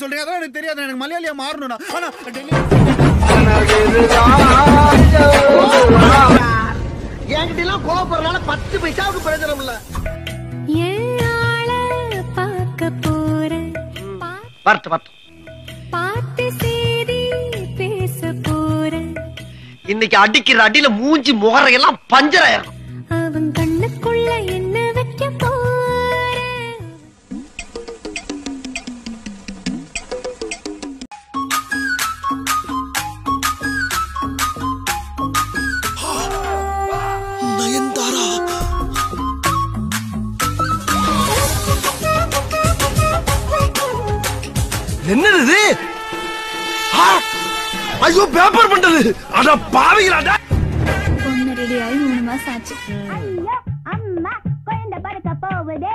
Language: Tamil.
தெரியாது. எனக்கு மலையாளியா மாறணும்னா ஆனா டெல்லி என்கிட்ட எல்லாம் கோவப்படுறதுனால பத்து பைசாவுக்கு பிரயோஜனம் இல்ல. பார்க்க போறேன் பா- வரட்டு வரட்டு பார்த்து சேதி பேச போறேன். இன்னைக்கு அடிக்கிற அடியில மூஞ்சி முகரையெல்லாம் பஞ்சராயிரும் அவன் என்னது இது! ஐயோ பேப்பர் பண்றது. அட பாவிகளா பொண்ணு ரெடியாகி மூணு மாசம் ஆச்சு. ஐயோ அம்மா குழந்தை பறக்க போகுதே.